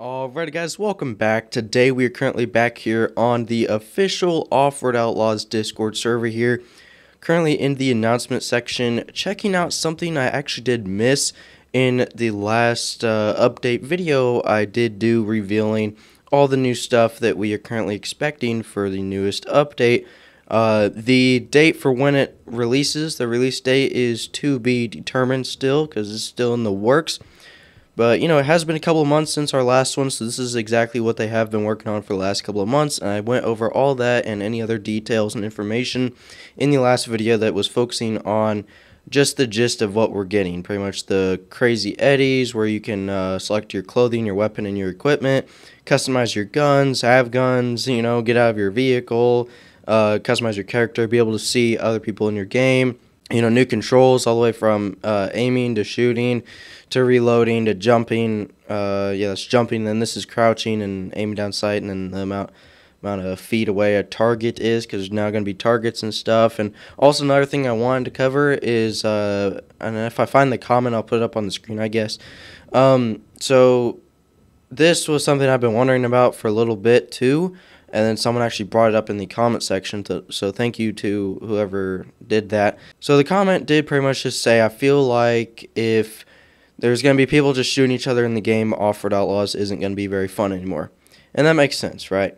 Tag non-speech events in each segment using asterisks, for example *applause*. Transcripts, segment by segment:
Alrighty guys, welcome back. Today we are currently back here on the official Off-Road Outlaws Discord server here. Currently in the announcement section, checking out something I actually did miss in the last uh, update video I did do revealing all the new stuff that we are currently expecting for the newest update. Uh, the date for when it releases, the release date is to be determined still because it's still in the works. But, you know, it has been a couple of months since our last one, so this is exactly what they have been working on for the last couple of months. And I went over all that and any other details and information in the last video that was focusing on just the gist of what we're getting. Pretty much the crazy eddies where you can uh, select your clothing, your weapon, and your equipment, customize your guns, have guns, you know, get out of your vehicle, uh, customize your character, be able to see other people in your game you know, new controls all the way from uh, aiming to shooting to reloading to jumping. Uh, yeah, that's jumping. Then this is crouching and aiming down sight, and then the amount amount of feet away a target is because there's now going to be targets and stuff. And also another thing I wanted to cover is, uh, and if I find the comment, I'll put it up on the screen, I guess. Um, so this was something I've been wondering about for a little bit too and then someone actually brought it up in the comment section to, so thank you to whoever did that. So the comment did pretty much just say i feel like if there's going to be people just shooting each other in the game off-road outlaws isn't going to be very fun anymore. And that makes sense right?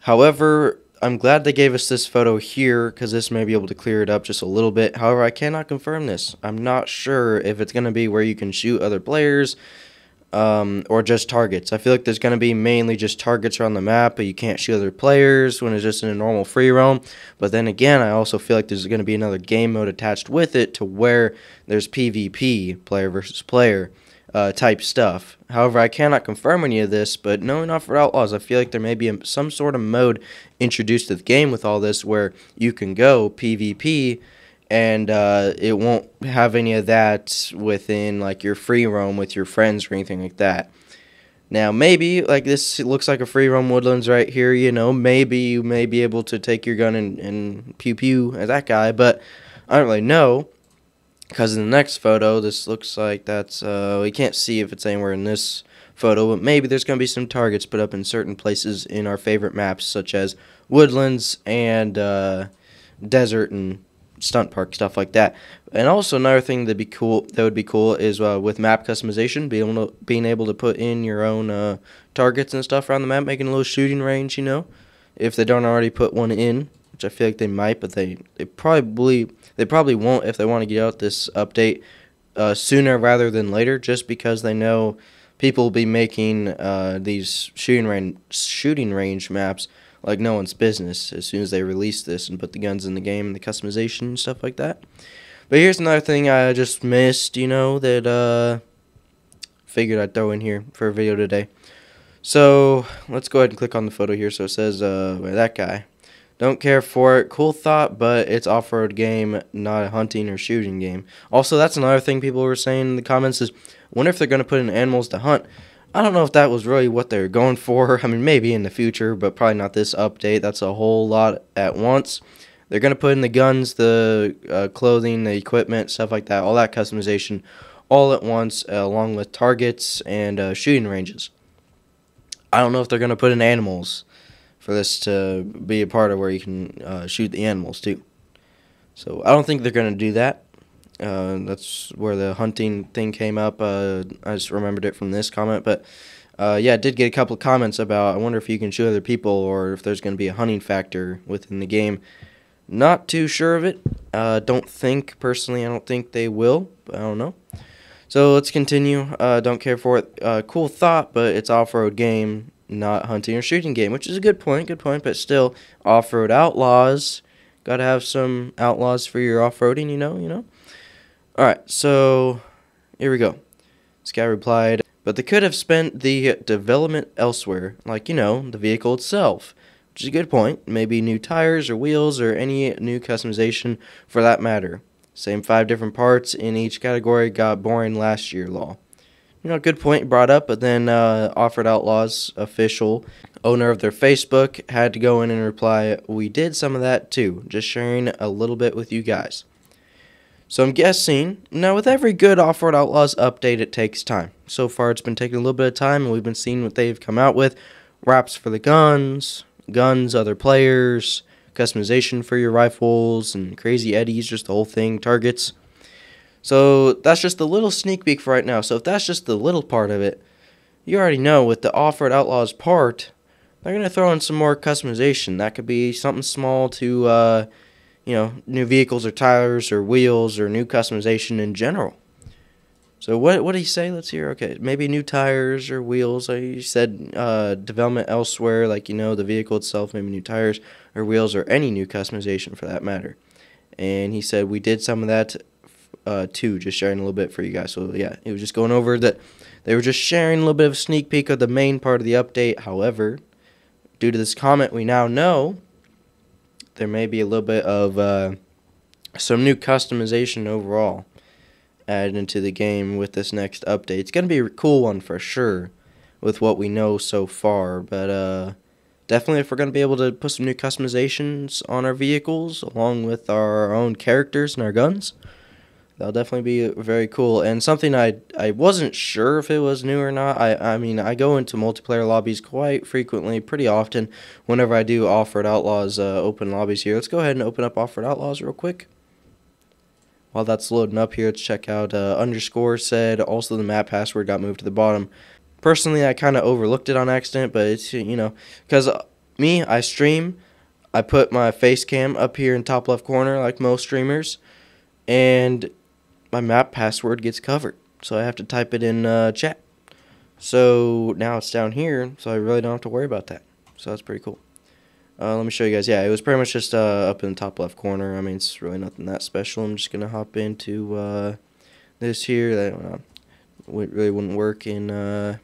However i'm glad they gave us this photo here because this may be able to clear it up just a little bit. However i cannot confirm this. I'm not sure if it's going to be where you can shoot other players um, or just targets. I feel like there's going to be mainly just targets around the map, but you can't shoot other players when it's just in a normal free roam. But then again, I also feel like there's going to be another game mode attached with it to where there's PvP, player versus player. Uh, type stuff. However, I cannot confirm any of this, but knowing Off-Road Outlaws, I feel like there may be a, some sort of mode introduced to the game with all this where you can go PvP and uh, it won't have any of that within like your free roam with your friends or anything like that. Now maybe like this looks like a free roam woodlands right here, you know, maybe you may be able to take your gun and, and pew pew at that guy, but I don't really know because in the next photo this looks like that's uh, we can't see if it's anywhere in this photo, but maybe there's going to be some targets put up in certain places in our favorite maps such as woodlands and uh, desert and stunt park stuff like that. And also another thing that'd be cool that would be cool is uh, with map customization, being able to, being able to put in your own uh, targets and stuff around the map, making a little shooting range. You know, if they don't already put one in, which I feel like they might, but they they probably they probably won't if they want to get out this update uh, sooner rather than later, just because they know people will be making uh, these shooting range shooting range maps like no one's business as soon as they release this and put the guns in the game and the customization and stuff like that. But here's another thing I just missed, you know, that uh figured I'd throw in here for a video today. So let's go ahead and click on the photo here. So it says uh that guy. Don't care for it. Cool thought, but it's off-road game, not a hunting or shooting game. Also, that's another thing people were saying in the comments is, wonder if they're going to put in animals to hunt. I don't know if that was really what they were going for. *laughs* I mean, maybe in the future, but probably not this update. That's a whole lot at once. They're going to put in the guns, the uh, clothing, the equipment, stuff like that, all that customization all at once, uh, along with targets and uh, shooting ranges. I don't know if they're going to put in animals for this to be a part of where you can uh, shoot the animals too. So I don't think they're going to do that. Uh, that's where the hunting thing came up. Uh, I just remembered it from this comment, but uh, yeah, I did get a couple of comments about. I wonder if you can shoot other people or if there's going to be a hunting factor within the game. Not too sure of it. Uh, don't think personally. I don't think they will. But I don't know. So let's continue. Uh, don't care for it. Uh, cool thought, but it's off-road game, not hunting or shooting game, which is a good point. Good point, but still off-road outlaws. Got to have some outlaws for your off-roading. You know. You know. Alright, so here we go. This guy replied, but they could have spent the development elsewhere, like, you know, the vehicle itself. Which is a good point. Maybe new tires or wheels or any new customization for that matter. Same five different parts in each category got boring last year, law. You know, good point brought up, but then uh, Off-Road Outlaws official owner of their Facebook had to go in and reply, We did some of that too, just sharing a little bit with you guys. So I'm guessing now with every good Off-Road Outlaws update, it takes time. So far, it's been taking a little bit of time, and we've been seeing what they've come out with: wraps for the guns, guns, other players, customization for your rifles, and crazy eddies, just the whole thing, targets. So that's just a little sneak peek for right now. So if that's just the little part of it, you already know with the Off-Road Outlaws part, they're gonna throw in some more customization. That could be something small to. Uh, you know, new vehicles or tires or wheels or new customization in general. So what what did he say? Let's hear. Okay, maybe new tires or wheels. He said uh, development elsewhere, like you know the vehicle itself, maybe new tires or wheels or any new customization for that matter. And he said we did some of that uh, too, just sharing a little bit for you guys. So yeah, he was just going over that. They were just sharing a little bit of a sneak peek of the main part of the update. However, due to this comment, we now know there may be a little bit of uh, some new customization overall added into the game with this next update. It's going to be a cool one for sure with what we know so far, but uh, definitely if we're going to be able to put some new customizations on our vehicles along with our own characters and our guns, That'll definitely be very cool and something I I wasn't sure if it was new or not. I I mean I go into multiplayer lobbies quite frequently, pretty often. Whenever I do Off-Road Outlaws uh, open lobbies here, let's go ahead and open up Off-Road Outlaws real quick. While that's loading up here, let's check out uh, underscore said also the map password got moved to the bottom. Personally, I kind of overlooked it on accident, but it's you know because uh, me I stream. I put my face cam up here in top left corner like most streamers, and my map password gets covered. So I have to type it in uh, chat. So now it's down here, so I really don't have to worry about that. So that's pretty cool. Uh, let me show you guys. Yeah, it was pretty much just uh, up in the top left corner. I mean, it's really nothing that special. I'm just going to hop into uh, this here. That uh, really wouldn't work in uh,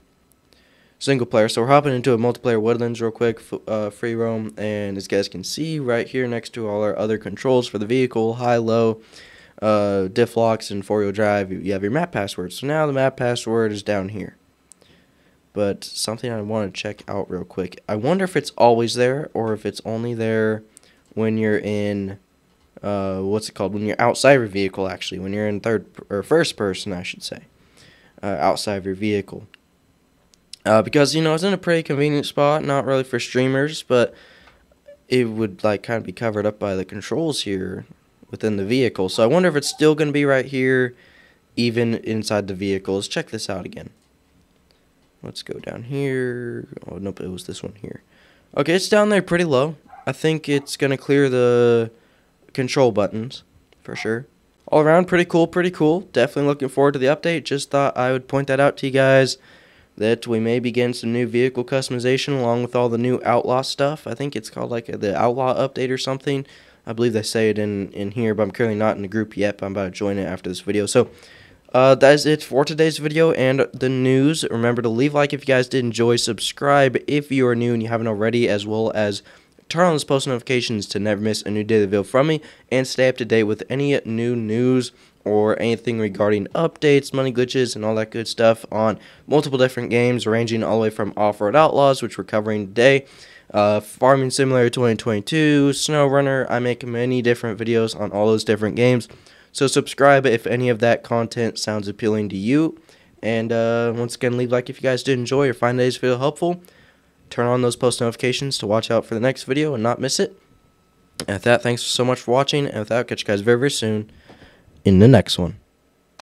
single player. So we're hopping into a multiplayer woodlands real quick, uh, free roam. And as you guys can see right here next to all our other controls for the vehicle, high, low, uh, diff locks and four wheel drive, you have your map password. So now the map password is down here. But something I want to check out real quick. I wonder if it's always there or if it's only there when you're in, uh, what's it called? When you're outside of your vehicle, actually. When you're in third or first person, I should say, uh, outside of your vehicle. Uh, because, you know, it's in a pretty convenient spot, not really for streamers, but it would, like, kind of be covered up by the controls here within the vehicle. So I wonder if it's still going to be right here, even inside the vehicle. Let's check this out again. Let's go down here. Oh, nope, it was this one here. Okay, it's down there pretty low. I think it's going to clear the control buttons for sure. All around, pretty cool, pretty cool. Definitely looking forward to the update. Just thought I would point that out to you guys that we may begin some new vehicle customization along with all the new Outlaw stuff. I think it's called like the Outlaw update or something. I believe they say it in, in here, but I'm currently not in the group yet, but I'm about to join it after this video. So, uh, that is it for today's video and the news. Remember to leave like if you guys did enjoy, subscribe if you are new and you haven't already, as well as turn on those post notifications to never miss a new daily video from me, and stay up to date with any new news or anything regarding updates, money glitches, and all that good stuff on multiple different games, ranging all the way from Off-Road Outlaws, which we're covering today, uh, Farming Simulator 2022, SnowRunner. I make many different videos on all those different games. So subscribe if any of that content sounds appealing to you. And uh, once again, leave a like if you guys did enjoy or find today's video helpful. Turn on those post notifications to watch out for the next video and not miss it. And with that, thanks so much for watching. And with that, I'll catch you guys very, very soon in the next one.